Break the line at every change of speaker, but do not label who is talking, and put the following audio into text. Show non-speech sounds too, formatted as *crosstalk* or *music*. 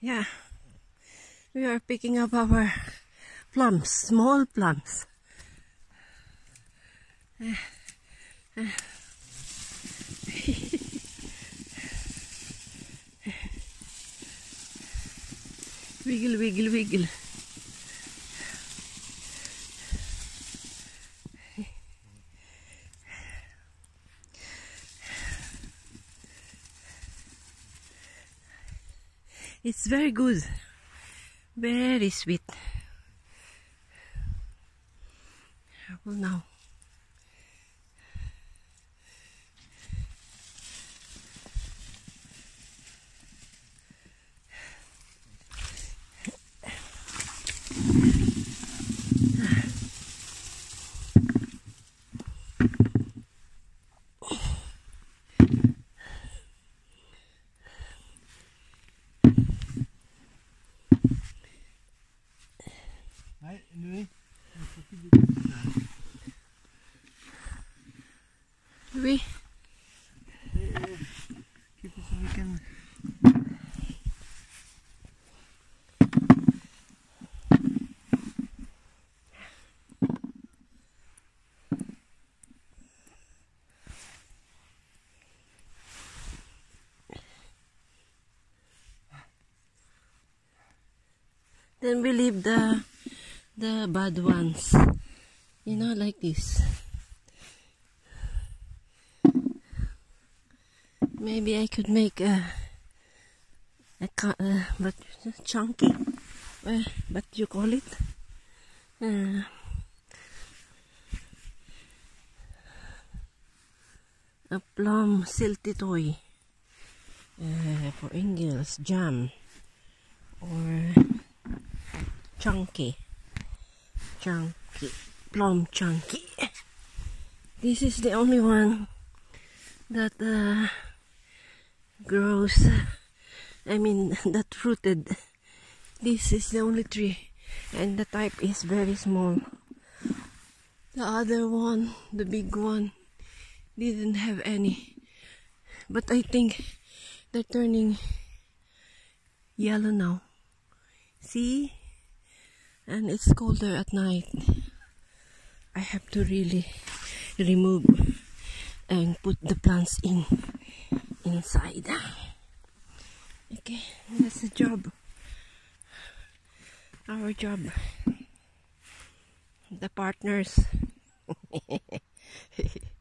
Yeah, we are picking up our plums, small plums. *laughs* wiggle, wiggle, wiggle. It's very good. Very sweet. Well, now. Then we leave the the bad ones. You know, like this. Maybe I could make a a uh, but chunky. Uh, do you call it? Uh, a plum syltetøy uh, for English jam or chunky chunky plum chunky this is the only one that uh, grows i mean *laughs* that fruited this is the only tree and the type is very small. The other one the big one didn't have any. But i think they're turning yellow now. See? And it's colder at night. I have to really remove and put the plants in inside. Okay that's the job. Our job. The partners *laughs*